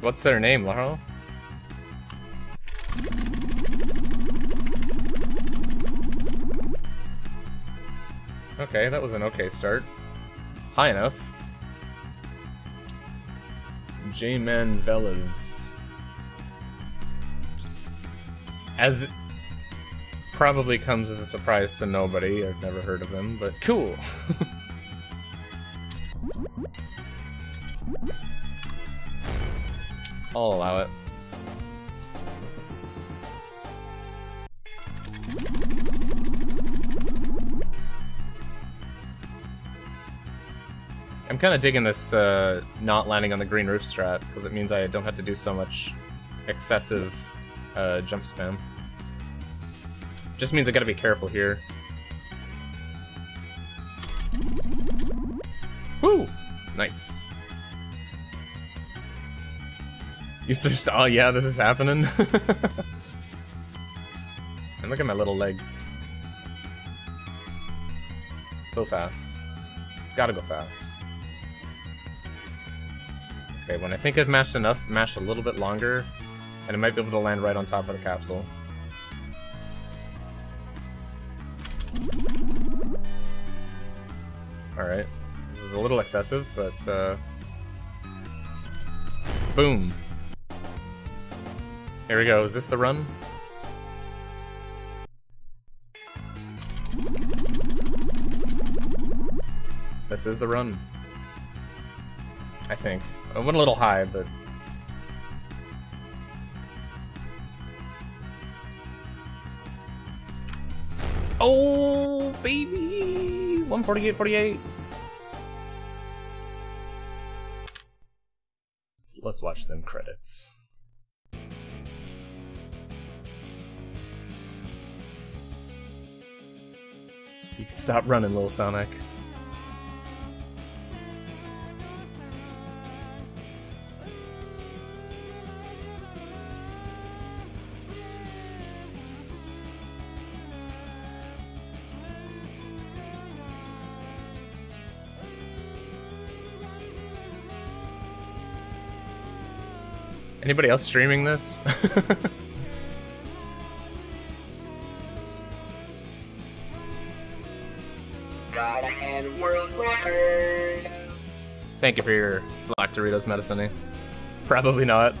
What's their name, Laurel? Okay, that was an okay start. High enough. J-Man Velas. As probably comes as a surprise to nobody, I've never heard of him, but cool. I'll allow it. I'm kind of digging this uh, not landing on the green roof strat, because it means I don't have to do so much excessive uh, jump spam. Just means I gotta be careful here. Woo! Nice. You searched- oh yeah, this is happening. and look at my little legs. So fast. Gotta go fast. Okay, when I think I've mashed enough, mash a little bit longer, and I might be able to land right on top of the capsule. Alright. This is a little excessive, but, uh... Boom. Here we go. Is this the run? This is the run. I think. I went a little high, but... Oh, baby! 148, 48. Let's watch them credits. Stop running, little Sonic. Anybody else streaming this? World record. Thank you for your Black Doritos medicine. Eh? Probably not.